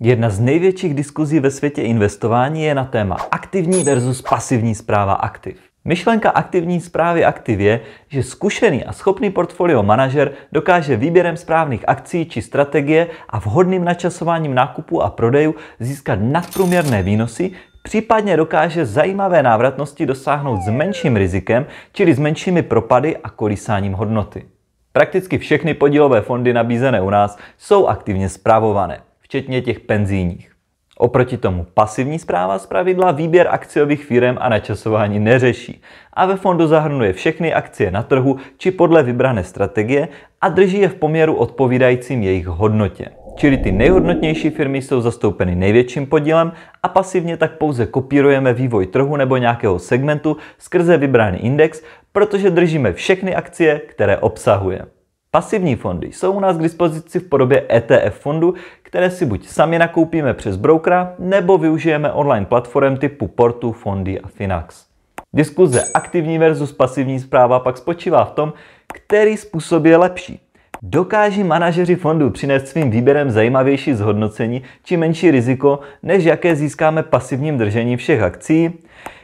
Jedna z největších diskuzí ve světě investování je na téma aktivní versus pasivní zpráva aktiv. Myšlenka aktivní zprávy aktiv je, že zkušený a schopný portfolio manažer dokáže výběrem správných akcí či strategie a vhodným načasováním nákupu a prodejů získat nadprůměrné výnosy, případně dokáže zajímavé návratnosti dosáhnout s menším rizikem, čili s menšími propady a kolísáním hodnoty. Prakticky všechny podílové fondy nabízené u nás jsou aktivně zpravované, včetně těch penzijních. Oproti tomu pasivní zpráva z pravidla výběr akciových firm a načasování neřeší a ve fondu zahrnuje všechny akcie na trhu či podle vybrané strategie a drží je v poměru odpovídajícím jejich hodnotě. Čili ty nejhodnotnější firmy jsou zastoupeny největším podílem a pasivně tak pouze kopírujeme vývoj trhu nebo nějakého segmentu skrze vybraný index, protože držíme všechny akcie, které obsahuje. Pasivní fondy jsou u nás k dispozici v podobě ETF fondu, které si buď sami nakoupíme přes brokera, nebo využijeme online platform typu Portu, Fondy a Finax. Diskuze aktivní versus pasivní zpráva pak spočívá v tom, který způsob je lepší. Dokáží manažeři fondů přinést svým výběrem zajímavější zhodnocení či menší riziko, než jaké získáme pasivním držením všech akcí?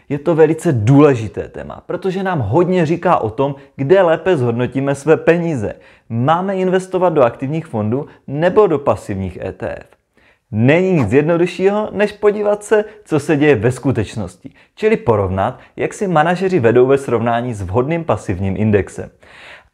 Je to velice důležité téma, protože nám hodně říká o tom, kde lépe zhodnotíme své peníze. Máme investovat do aktivních fondů nebo do pasivních ETF? Není nic jednoduššího, než podívat se, co se děje ve skutečnosti, čili porovnat, jak si manažeři vedou ve srovnání s vhodným pasivním indexem.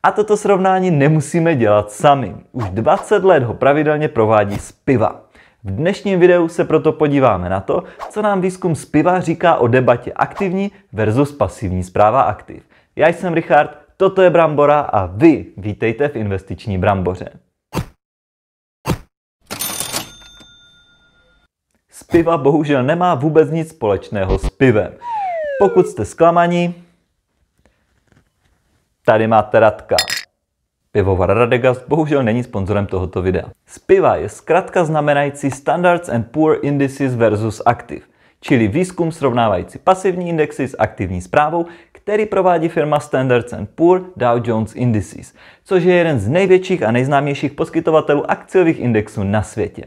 A toto srovnání nemusíme dělat sami. Už 20 let ho pravidelně provádí Spiva. V dnešním videu se proto podíváme na to, co nám výzkum z piva říká o debatě aktivní versus pasivní zpráva aktiv. Já jsem Richard, toto je Brambora a vy vítejte v investiční Bramboře. Spiva bohužel nemá vůbec nic společného s pivem. Pokud jste zklamaní, tady máte Radka. Pivovar Radegast bohužel není sponzorem tohoto videa. Spiva je zkrátka znamenající Standards and Poor Indices versus Active, čili výzkum srovnávající pasivní indexy s aktivní zprávou, který provádí firma Standards and Poor Dow Jones Indices, což je jeden z největších a nejznámějších poskytovatelů akciových indexů na světě.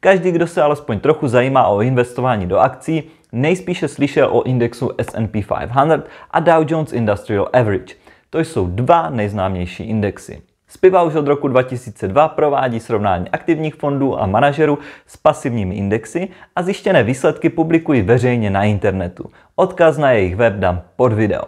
Každý, kdo se alespoň trochu zajímá o investování do akcí, nejspíše slyšel o indexu S&P 500 a Dow Jones Industrial Average – to jsou dva nejznámější indexy. Spiva už od roku 2002 provádí srovnání aktivních fondů a manažerů s pasivními indexy a zjištěné výsledky publikují veřejně na internetu. Odkaz na jejich web dám pod video.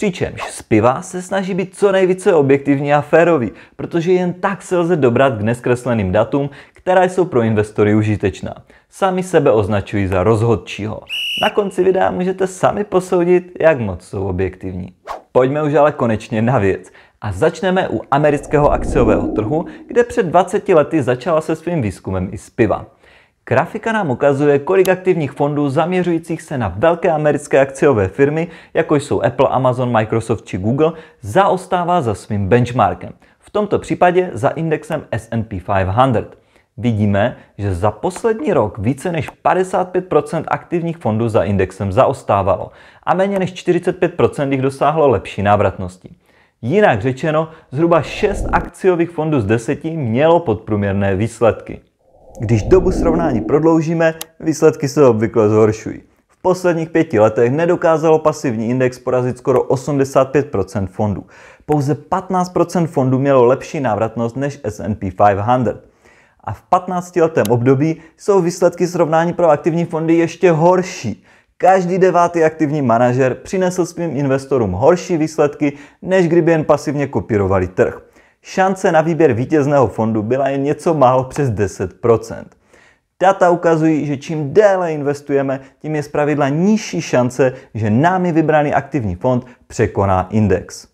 Přičemž Spiva se snaží být co nejvíce objektivní a férový, protože jen tak se lze dobrat k neskresleným datům, která jsou pro investory užitečná. Sami sebe označují za rozhodčího. Na konci videa můžete sami posoudit, jak moc jsou objektivní. Pojďme už ale konečně na věc. A začneme u amerického akciového trhu, kde před 20 lety začala se svým výzkumem i Spiva. Grafika nám ukazuje, kolik aktivních fondů zaměřujících se na velké americké akciové firmy, jako jsou Apple, Amazon, Microsoft či Google, zaostává za svým benchmarkem. V tomto případě za indexem S&P 500. Vidíme, že za poslední rok více než 55% aktivních fondů za indexem zaostávalo a méně než 45% jich dosáhlo lepší návratnosti. Jinak řečeno, zhruba 6 akciových fondů z 10 mělo podprůměrné výsledky. Když dobu srovnání prodloužíme, výsledky se obvykle zhoršují. V posledních pěti letech nedokázalo pasivní index porazit skoro 85% fondů. Pouze 15% fondů mělo lepší návratnost než S&P 500. A v 15-letém období jsou výsledky srovnání pro aktivní fondy ještě horší. Každý devátý aktivní manažer přinesl svým investorům horší výsledky, než kdyby jen pasivně kopírovali trh. Šance na výběr vítězného fondu byla jen něco málo přes 10%. Data ukazují, že čím déle investujeme, tím je zpravidla nižší šance, že námi vybraný aktivní fond překoná index.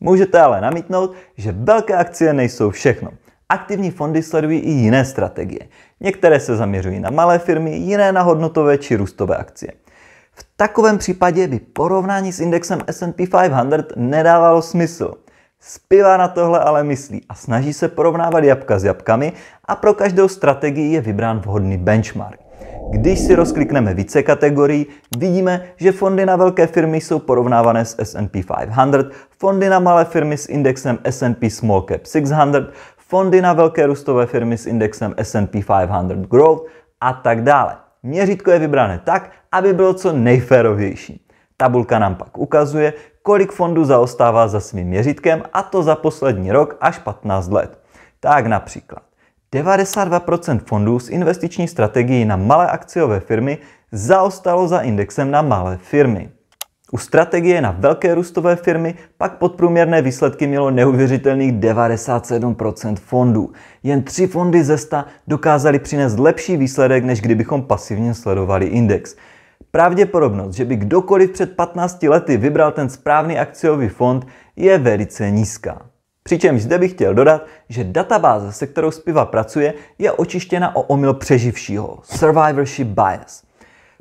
Můžete ale namítnout, že velké akcie nejsou všechno. Aktivní fondy sledují i jiné strategie. Některé se zaměřují na malé firmy, jiné na hodnotové či růstové akcie. V takovém případě by porovnání s indexem S&P 500 nedávalo smysl. Spiva na tohle ale myslí a snaží se porovnávat jabka s jabkami a pro každou strategii je vybrán vhodný benchmark. Když si rozklikneme více kategorií, vidíme, že fondy na velké firmy jsou porovnávané s S&P 500, fondy na malé firmy s indexem S&P Small Cap 600, fondy na velké růstové firmy s indexem S&P 500 Growth a tak dále. Měřítko je vybrané tak, aby bylo co nejférovější. Tabulka nám pak ukazuje, kolik fondů zaostává za svým měřítkem a to za poslední rok až 15 let. Tak například 92% fondů s investiční strategií na malé akciové firmy zaostalo za indexem na malé firmy. U strategie na velké růstové firmy pak podprůměrné výsledky mělo neuvěřitelných 97% fondů. Jen tři fondy ze 100 dokázali přinést lepší výsledek, než kdybychom pasivně sledovali index. Pravděpodobnost, že by kdokoliv před 15 lety vybral ten správný akciový fond, je velice nízká. Přičemž zde bych chtěl dodat, že databáze, se kterou Spiva pracuje, je očištěna o omyl přeživšího, survivorship bias.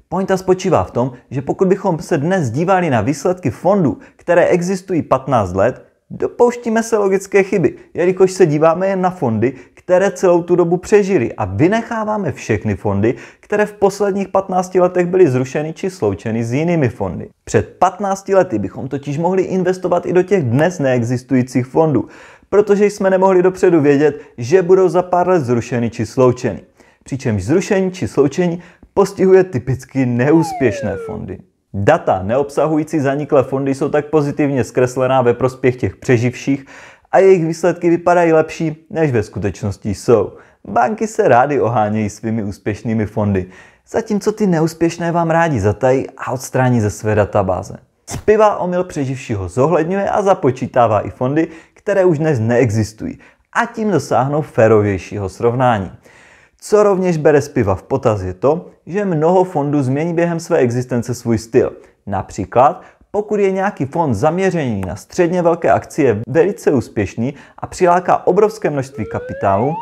Pointa spočívá v tom, že pokud bychom se dnes dívali na výsledky fondů, které existují 15 let, dopouštíme se logické chyby, jelikož se díváme jen na fondy, které celou tu dobu přežily a vynecháváme všechny fondy, které v posledních 15 letech byly zrušeny či sloučeny s jinými fondy. Před 15 lety bychom totiž mohli investovat i do těch dnes neexistujících fondů, protože jsme nemohli dopředu vědět, že budou za pár let zrušeny či sloučeny. Přičemž zrušení či sloučení postihuje typicky neúspěšné fondy. Data neobsahující zaniklé fondy jsou tak pozitivně zkreslená ve prospěch těch přeživších a jejich výsledky vypadají lepší, než ve skutečnosti jsou. Banky se rády ohánějí svými úspěšnými fondy, zatímco ty neúspěšné vám rádi zatají a odstrání ze své databáze. Spiva omyl přeživšího zohledňuje a započítává i fondy, které už dnes neexistují a tím dosáhnou férovějšího srovnání. Co rovněž bere spiva v potaz je to, že mnoho fondů změní během své existence svůj styl. Například, pokud je nějaký fond zaměřený na středně velké akcie velice úspěšný a přiláká obrovské množství kapitálu,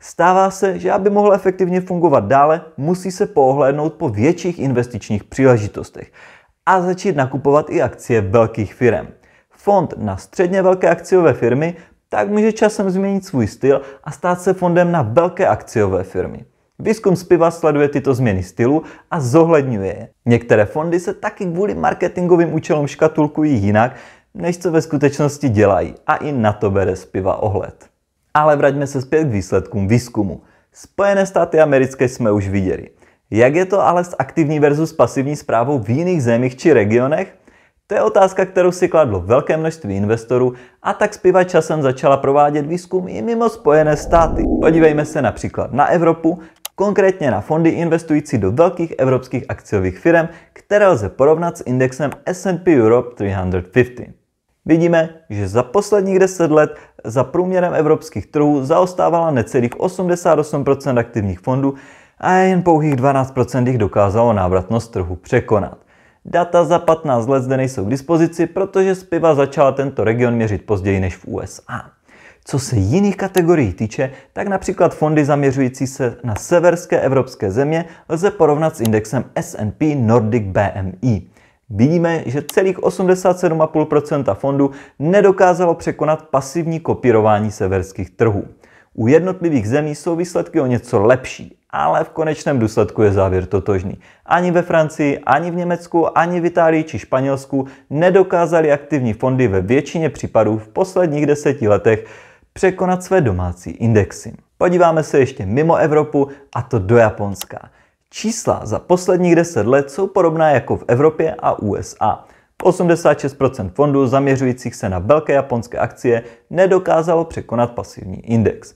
stává se, že aby mohl efektivně fungovat dále, musí se poohlédnout po větších investičních příležitostech a začít nakupovat i akcie velkých firm. Fond na středně velké akciové firmy tak může časem změnit svůj styl a stát se fondem na velké akciové firmy. Výzkum z piva sleduje tyto změny stylu a zohledňuje je. Některé fondy se taky kvůli marketingovým účelům škatulkují jinak, než co ve skutečnosti dělají a i na to bere z piva ohled. Ale vraťme se zpět k výsledkům výzkumu. Spojené státy americké jsme už viděli. Jak je to ale s aktivní versus pasivní zprávou v jiných zemích či regionech? To je otázka, kterou si kladlo velké množství investorů a tak Spiva časem začala provádět výzkum i mimo Spojené státy. Podívejme se například na Evropu, konkrétně na fondy investující do velkých evropských akciových firm, které lze porovnat s indexem S&P Europe 350. Vidíme, že za posledních 10 let za průměrem evropských trhů zaostávala necelých 88% aktivních fondů a jen pouhých 12% jich dokázalo návratnost trhu překonat. Data za 15 let zde nejsou k dispozici, protože Spiva začala tento region měřit později než v USA. Co se jiných kategorií týče, tak například fondy zaměřující se na severské evropské země lze porovnat s indexem S&P Nordic BMI. Vidíme, že celých 87,5% fondů nedokázalo překonat pasivní kopírování severských trhů. U jednotlivých zemí jsou výsledky o něco lepší, ale v konečném důsledku je závěr totožný. Ani ve Francii, ani v Německu, ani v Itálii či Španělsku nedokázali aktivní fondy ve většině případů v posledních deseti letech překonat své domácí indexy. Podíváme se ještě mimo Evropu a to do Japonska. Čísla za posledních 10 let jsou podobná jako v Evropě a USA. 86% fondů zaměřujících se na velké japonské akcie nedokázalo překonat pasivní index.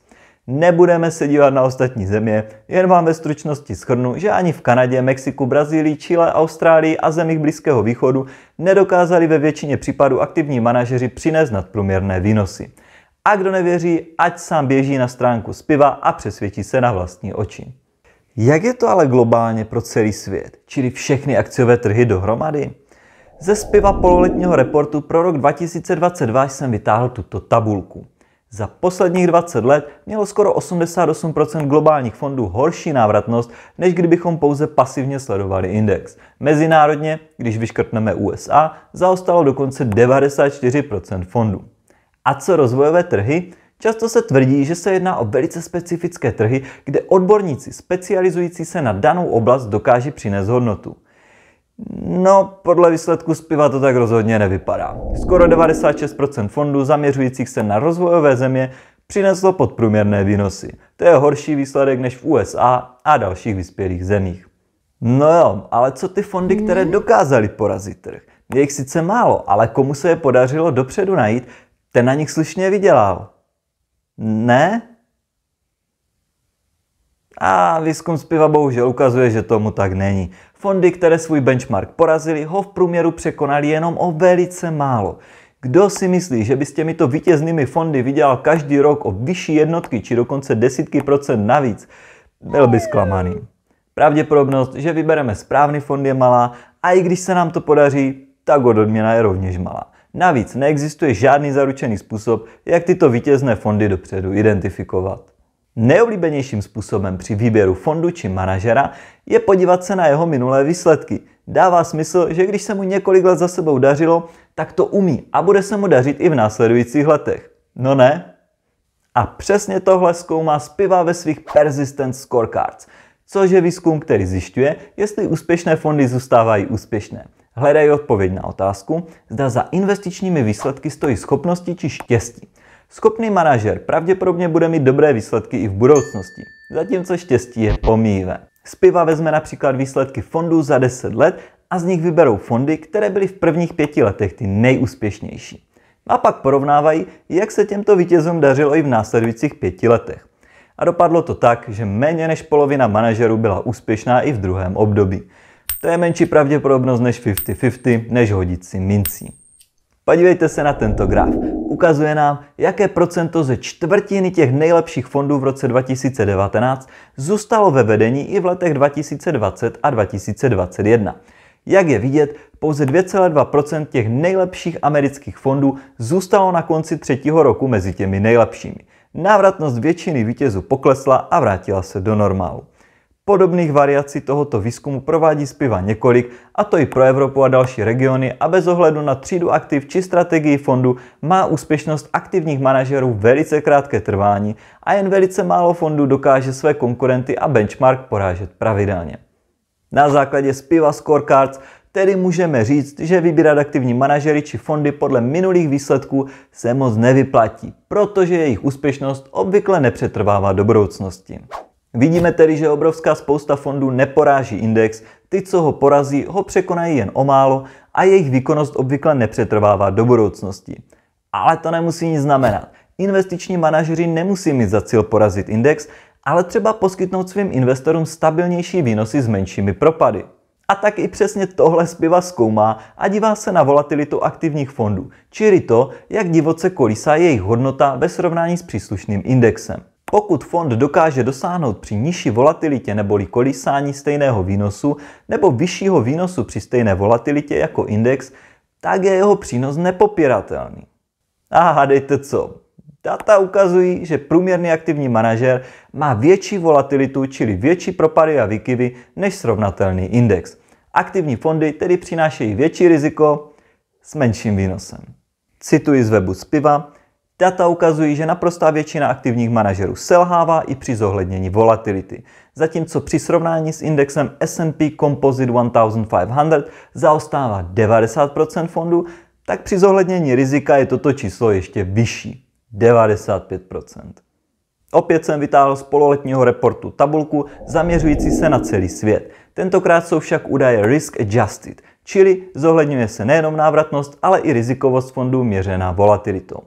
Nebudeme se dívat na ostatní země, jen vám ve stručnosti shrnu, že ani v Kanadě, Mexiku, Brazílii, Chile, Austrálii a zemích Blízkého východu nedokázali ve většině případů aktivní manažeři přinést nadprůměrné výnosy. A kdo nevěří, ať sám běží na stránku Spiva a přesvědčí se na vlastní oči. Jak je to ale globálně pro celý svět, čili všechny akciové trhy dohromady? Ze Spiva pololetního reportu pro rok 2022 jsem vytáhl tuto tabulku. Za posledních 20 let mělo skoro 88% globálních fondů horší návratnost, než kdybychom pouze pasivně sledovali index. Mezinárodně, když vyškrtneme USA, zaostalo dokonce 94% fondů. A co rozvojové trhy? Často se tvrdí, že se jedná o velice specifické trhy, kde odborníci specializující se na danou oblast dokáží přinést hodnotu. No, podle výsledku z piva to tak rozhodně nevypadá. Skoro 96% fondů zaměřujících se na rozvojové země přineslo podprůměrné výnosy. To je horší výsledek než v USA a dalších vyspělých zemích. No jo, ale co ty fondy, které dokázaly porazit trh? Je jich sice málo, ale komu se je podařilo dopředu najít, ten na nich slušně vydělal. Ne? A výzkum z piva bohužel ukazuje, že tomu tak není. Fondy, které svůj benchmark porazili, ho v průměru překonali jenom o velice málo. Kdo si myslí, že by s těmito vítěznými fondy vydělal každý rok o vyšší jednotky či dokonce desítky procent navíc, byl by zklamaný. Pravděpodobnost, že vybereme správný fond je malá a i když se nám to podaří, tak odměna je rovněž malá. Navíc neexistuje žádný zaručený způsob, jak tyto vítězné fondy dopředu identifikovat. Nejoblíbenějším způsobem při výběru fondu či manažera je podívat se na jeho minulé výsledky. Dává smysl, že když se mu několik let za sebou dařilo, tak to umí a bude se mu dařit i v následujících letech. No ne? A přesně tohle zkoumá Spiva ve svých Persistent Scorecards, což je výzkum, který zjišťuje, jestli úspěšné fondy zůstávají úspěšné. Hledají odpověď na otázku, zda za investičními výsledky stojí schopnosti či štěstí. Schopný manažer pravděpodobně bude mít dobré výsledky i v budoucnosti, zatímco štěstí je pomíjivé. Z piva vezme například výsledky fondů za 10 let a z nich vyberou fondy, které byly v prvních pěti letech ty nejúspěšnější. A pak porovnávají, jak se těmto vítězům dařilo i v následujících pěti letech. A dopadlo to tak, že méně než polovina manažerů byla úspěšná i v druhém období. To je menší pravděpodobnost než 50-50, než hodit si mincí. Podívejte se na tento graf. Ukazuje nám, jaké procento ze čtvrtiny těch nejlepších fondů v roce 2019 zůstalo ve vedení i v letech 2020 a 2021. Jak je vidět, pouze 2,2% těch nejlepších amerických fondů zůstalo na konci třetího roku mezi těmi nejlepšími. Návratnost většiny vítězů poklesla a vrátila se do normálu. Podobných variací tohoto výzkumu provádí Spiva několik, a to i pro Evropu a další regiony a bez ohledu na třídu aktiv či strategii fondu má úspěšnost aktivních manažerů velice krátké trvání a jen velice málo fondů dokáže své konkurenty a benchmark porážet pravidelně. Na základě Spiva Scorecards tedy můžeme říct, že vybírat aktivní manažery či fondy podle minulých výsledků se moc nevyplatí, protože jejich úspěšnost obvykle nepřetrvává do budoucnosti. Vidíme tedy, že obrovská spousta fondů neporáží index, ty, co ho porazí, ho překonají jen o málo a jejich výkonnost obvykle nepřetrvává do budoucnosti. Ale to nemusí nic znamenat. Investiční manažeři nemusí mít za cíl porazit index, ale třeba poskytnout svým investorům stabilnější výnosy s menšími propady. A tak i přesně tohle zpěva zkoumá a dívá se na volatilitu aktivních fondů, čili to, jak divoce kolísá jejich hodnota ve srovnání s příslušným indexem. Pokud fond dokáže dosáhnout při nižší volatilitě neboli kolísání stejného výnosu nebo vyššího výnosu při stejné volatilitě jako index, tak je jeho přínos nepopiratelný. A hádejte co? Data ukazují, že průměrný aktivní manažer má větší volatilitu, čili větší propady a výkyvy než srovnatelný index. Aktivní fondy tedy přinášejí větší riziko s menším výnosem. Cituji z webu Spiva. Data ukazují, že naprostá většina aktivních manažerů selhává i při zohlednění volatility, zatímco při srovnání s indexem S&P Composite 1500 zaostává 90% fondů, tak při zohlednění rizika je toto číslo ještě vyšší. 95%. Opět jsem vytáhl z pololetního reportu tabulku zaměřující se na celý svět. Tentokrát jsou však údaje risk adjusted, čili zohledňuje se nejenom návratnost, ale i rizikovost fondů měřená volatilitou.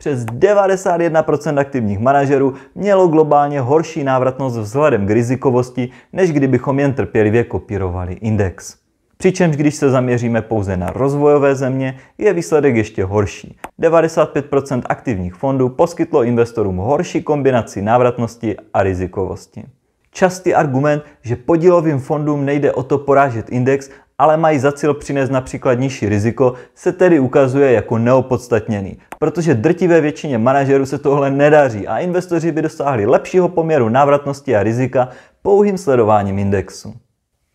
Přes 91% aktivních manažerů mělo globálně horší návratnost vzhledem k rizikovosti, než kdybychom jen trpělivě kopírovali index. Přičemž když se zaměříme pouze na rozvojové země, je výsledek ještě horší. 95% aktivních fondů poskytlo investorům horší kombinaci návratnosti a rizikovosti. Častý argument, že podílovým fondům nejde o to porážet index, ale mají za cíl přinést například nižší riziko, se tedy ukazuje jako neopodstatněný, protože drtivé většině manažerů se tohle nedaří a investoři by dosáhli lepšího poměru návratnosti a rizika pouhým sledováním indexu.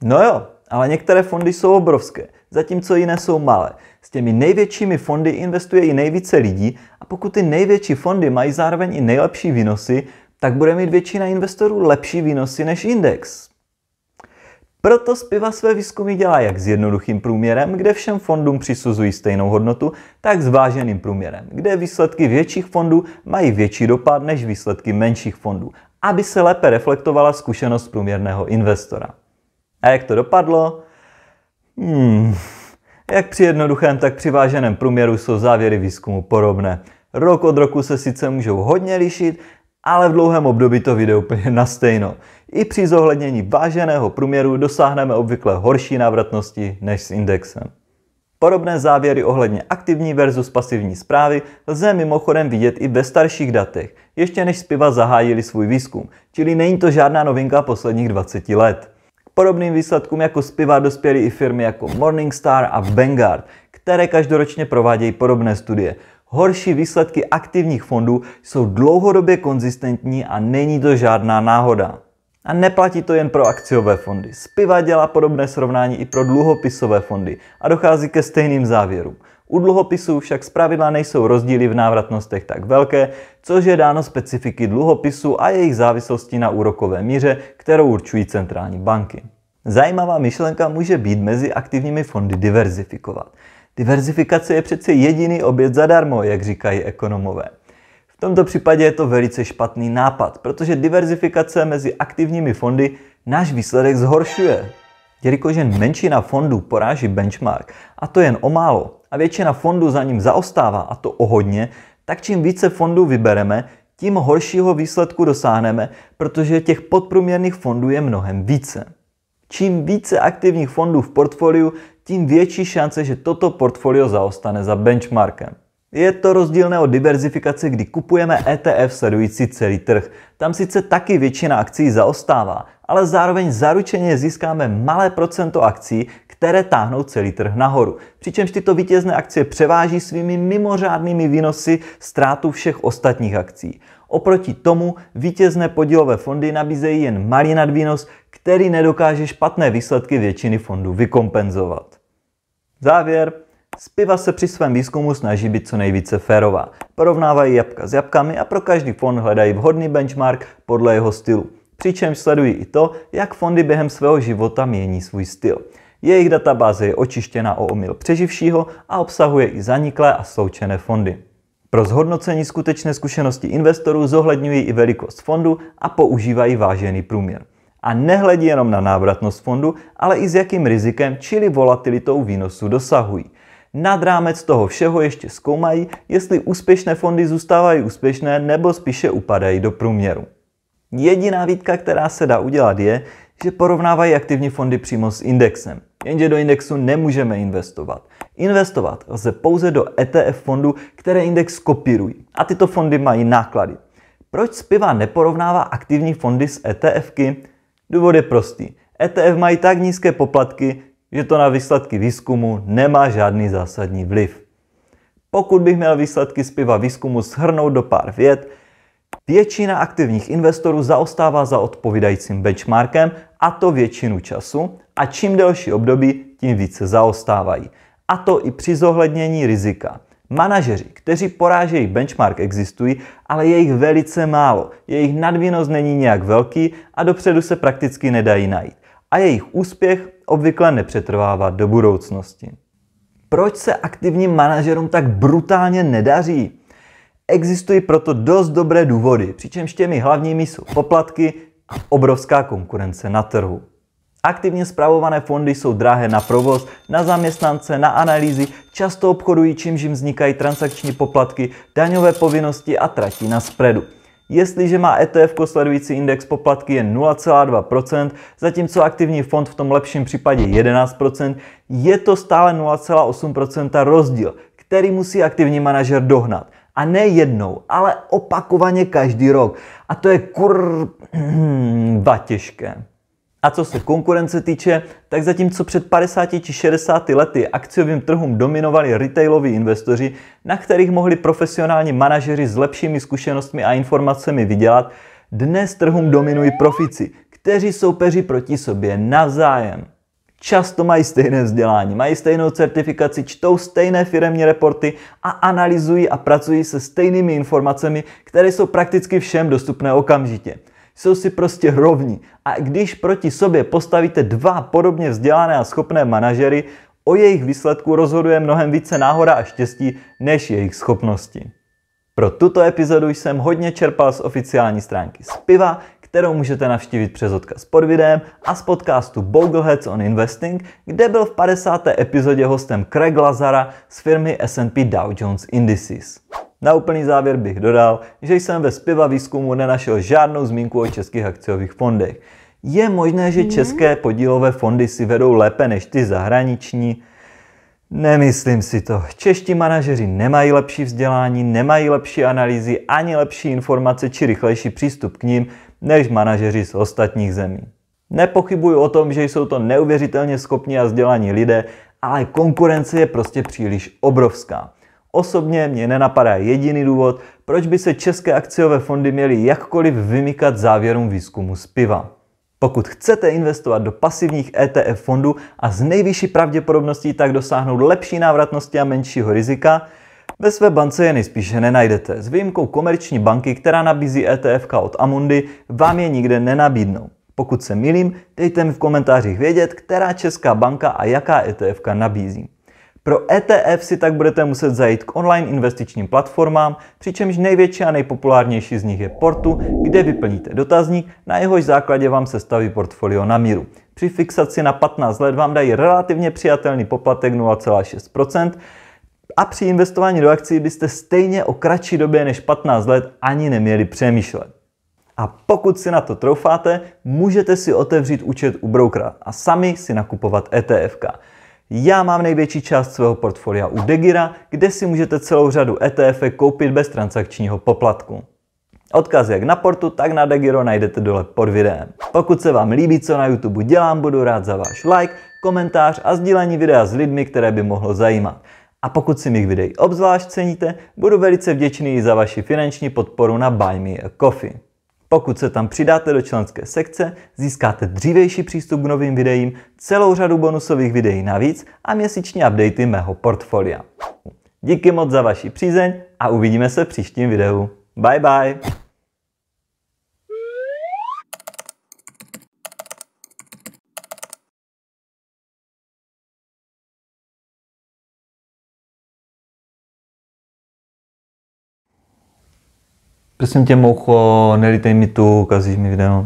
No jo, ale některé fondy jsou obrovské, zatímco jiné jsou malé. S těmi největšími fondy investuje i nejvíce lidí a pokud ty největší fondy mají zároveň i nejlepší výnosy, tak bude mít většina investorů lepší výnosy než index. Proto Spiva své výzkumy dělá jak s jednoduchým průměrem, kde všem fondům přisuzují stejnou hodnotu, tak s váženým průměrem, kde výsledky větších fondů mají větší dopad než výsledky menších fondů, aby se lépe reflektovala zkušenost průměrného investora. A jak to dopadlo? Hmm, jak při jednoduchém, tak při váženém průměru jsou závěry výzkumu podobné. Rok od roku se sice můžou hodně lišit, ale v dlouhém období to vyjde úplně na stejno. I při zohlednění váženého průměru dosáhneme obvykle horší návratnosti než s indexem. Podobné závěry ohledně aktivní versus pasivní zprávy lze mimochodem vidět i ve starších datech, ještě než Spiva zahájili svůj výzkum, čili není to žádná novinka posledních 20 let. K podobným výsledkům jako Spiva dospěly i firmy jako Morningstar a Vanguard, které každoročně provádějí podobné studie. Horší výsledky aktivních fondů jsou dlouhodobě konzistentní a není to žádná náhoda. A neplatí to jen pro akciové fondy. Spiva dělá podobné srovnání i pro dluhopisové fondy a dochází ke stejným závěrům. U dluhopisů však zpravidla nejsou rozdíly v návratnostech tak velké, což je dáno specifiky dluhopisů a jejich závislosti na úrokové míře, kterou určují centrální banky. Zajímavá myšlenka může být mezi aktivními fondy diverzifikovat. Diverzifikace je přece jediný oběd zadarmo, jak říkají ekonomové. V tomto případě je to velice špatný nápad, protože diverzifikace mezi aktivními fondy náš výsledek zhoršuje. Jelikož menšina fondů poráží benchmark, a to jen o málo, a většina fondů za ním zaostává, a to o hodně, tak čím více fondů vybereme, tím horšího výsledku dosáhneme, protože těch podprůměrných fondů je mnohem více. Čím více aktivních fondů v portfoliu, tím větší šance, že toto portfolio zaostane za benchmarkem. Je to rozdílné od diverzifikace, kdy kupujeme ETF sledující celý trh. Tam sice taky většina akcí zaostává, ale zároveň zaručeně získáme malé procento akcí, které táhnou celý trh nahoru. Přičemž tyto vítězné akcie převáží svými mimořádnými výnosy ztrátu všech ostatních akcí. Oproti tomu vítězné podílové fondy nabízejí jen malý nadvýnos, který nedokáže špatné výsledky většiny fondů vykompenzovat. Závěr. Spiva se při svém výzkumu snaží být co nejvíce férová. Porovnávají jabka s jabkami a pro každý fond hledají vhodný benchmark podle jeho stylu. Přičemž sledují i to, jak fondy během svého života mění svůj styl. Jejich databáze je očištěna o omyl přeživšího a obsahuje i zaniklé a sloučené fondy. Pro zhodnocení skutečné zkušenosti investorů zohledňují i velikost fondu a používají vážený průměr. A nehledí jenom na návratnost fondu, ale i s jakým rizikem, čili volatilitou výnosu dosahují. Nad rámec toho všeho ještě zkoumají, jestli úspěšné fondy zůstávají úspěšné nebo spíše upadají do průměru. Jediná výtka, která se dá udělat, je, že porovnávají aktivní fondy přímo s indexem. Jenže do indexu nemůžeme investovat. Investovat lze pouze do ETF fondů, které index kopírují. A tyto fondy mají náklady. Proč Spiva neporovnává aktivní fondy s ETFky? Důvod je prostý. ETF mají tak nízké poplatky, že to na výsledky výzkumu nemá žádný zásadní vliv. Pokud bych měl výsledky Spiva výzkumu shrnout do pár vět, Většina aktivních investorů zaostává za odpovídajícím benchmarkem a to většinu času a čím delší období, tím více zaostávají. A to i při zohlednění rizika. Manažeři, kteří porážejí benchmark, existují, ale je jich velice málo. Jejich nadvýnos není nějak velký a dopředu se prakticky nedají najít. A jejich úspěch obvykle nepřetrvává do budoucnosti. Proč se aktivním manažerům tak brutálně nedaří? Existují proto dost dobré důvody, přičemž těmi hlavními jsou poplatky a obrovská konkurence na trhu. Aktivně zpravované fondy jsou drahé na provoz, na zaměstnance, na analýzy, často obchodují, čímž jim vznikají transakční poplatky, daňové povinnosti a tratí na spreadu. Jestliže má ETF sledující index poplatky jen 0,2%, zatímco aktivní fond v tom lepším případě 11%, je to stále 0,8% rozdíl, který musí aktivní manažer dohnat. A ne jednou, ale opakovaně každý rok. A to je kurva těžké. A co se konkurence týče, tak zatímco před 50 či 60 lety akciovým trhům dominovali retailoví investoři, na kterých mohli profesionální manažeři s lepšími zkušenostmi a informacemi vydělat, dnes trhům dominují profici, kteří soupeří proti sobě navzájem často mají stejné vzdělání, mají stejnou certifikaci, čtou stejné firemní reporty a analyzují a pracují se stejnými informacemi, které jsou prakticky všem dostupné okamžitě. Jsou si prostě rovní. A když proti sobě postavíte dva podobně vzdělané a schopné manažery, o jejich výsledku rozhoduje mnohem více náhoda a štěstí než jejich schopnosti. Pro tuto epizodu jsem hodně čerpal z oficiální stránky z piva, kterou můžete navštívit přes odkaz pod videem a z podcastu Bogleheads on Investing, kde byl v 50. epizodě hostem Craig Lazara z firmy S&P Dow Jones Indices. Na úplný závěr bych dodal, že jsem ve spiva výzkumu nenašel žádnou zmínku o českých akciových fondech. Je možné, že mhm. české podílové fondy si vedou lépe než ty zahraniční? Nemyslím si to. Čeští manažeři nemají lepší vzdělání, nemají lepší analýzy, ani lepší informace či rychlejší přístup k ním než manažeři z ostatních zemí. Nepochybuju o tom, že jsou to neuvěřitelně schopní a vzdělaní lidé, ale konkurence je prostě příliš obrovská. Osobně mě nenapadá jediný důvod, proč by se české akciové fondy měly jakkoliv vymykat závěrům výzkumu z piva. Pokud chcete investovat do pasivních ETF fondů a z nejvyšší pravděpodobností tak dosáhnout lepší návratnosti a menšího rizika, ve své bance je nejspíše nenajdete. S výjimkou komerční banky, která nabízí ETF od Amundi, vám je nikde nenabídnou. Pokud se milím, dejte mi v komentářích vědět, která česká banka a jaká ETF nabízí. Pro ETF si tak budete muset zajít k online investičním platformám, přičemž největší a nejpopulárnější z nich je Portu, kde vyplníte dotazník, na jehož základě vám se staví portfolio na míru. Při fixaci na 15 let vám dají relativně přijatelný poplatek 0,6%, a při investování do akcí byste stejně o kratší době než 15 let ani neměli přemýšlet. A pokud si na to troufáte, můžete si otevřít účet u brokera a sami si nakupovat ETF. Já mám největší část svého portfolia u Degira, kde si můžete celou řadu ETF koupit bez transakčního poplatku. Odkaz jak na portu, tak na Degiro najdete dole pod videem. Pokud se vám líbí, co na YouTube dělám, budu rád za váš like, komentář a sdílení videa s lidmi, které by mohlo zajímat. A pokud si mých videí obzvlášť ceníte, budu velice vděčný za vaši finanční podporu na Buy Me a Coffee. Pokud se tam přidáte do členské sekce, získáte dřívější přístup k novým videím, celou řadu bonusových videí navíc a měsíční updaty mého portfolia. Díky moc za vaši přízeň a uvidíme se v příštím videu. Bye bye! Tě, moucho, nelítej mi tu, kazíš mi video.